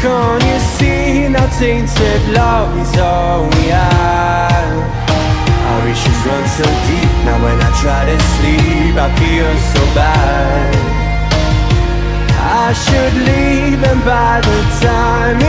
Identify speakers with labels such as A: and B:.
A: Can't you see now tainted love is all we have? Our issues run so deep Now when I try to sleep I feel so bad. I should leave and by the time